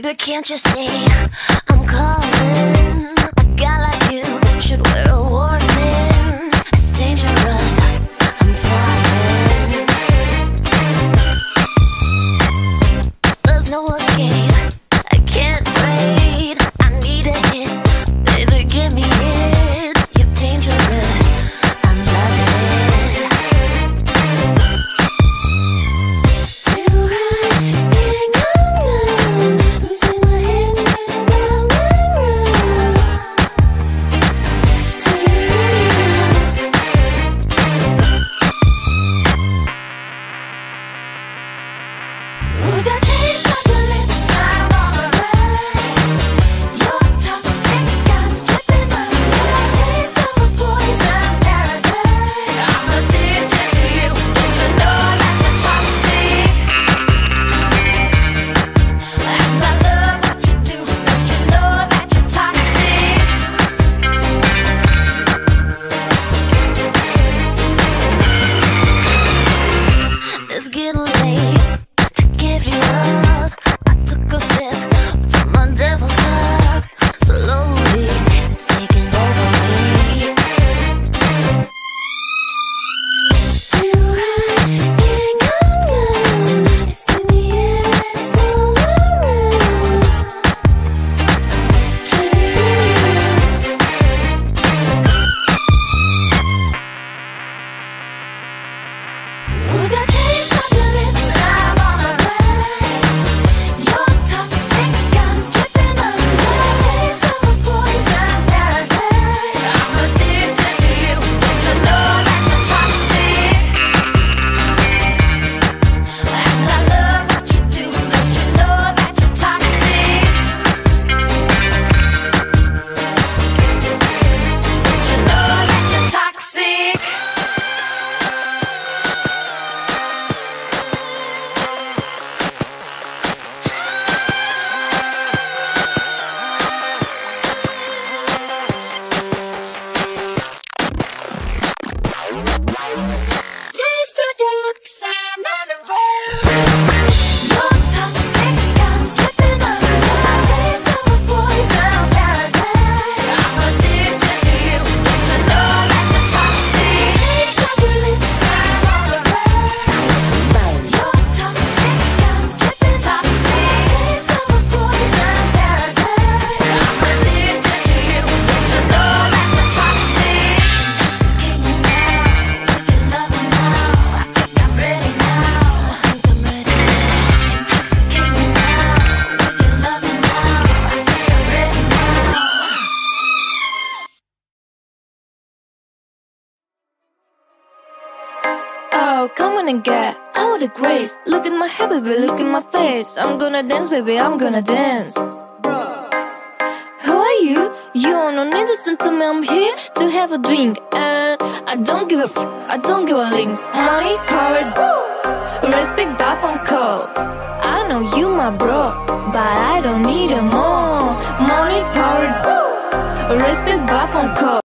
Baby, can't you see I'm calling? A guy like you should wait. Come on and get out of the grace. Look at my hair, baby, look at my face. I'm gonna dance, baby, I'm gonna dance. Who are you? You are not no need to me. I'm here to have a drink, and I don't give a f- I don't give a links. Money, power, respect, buff on call. I know you, my bro, but I don't need a more. Money, power, respect, buff on call.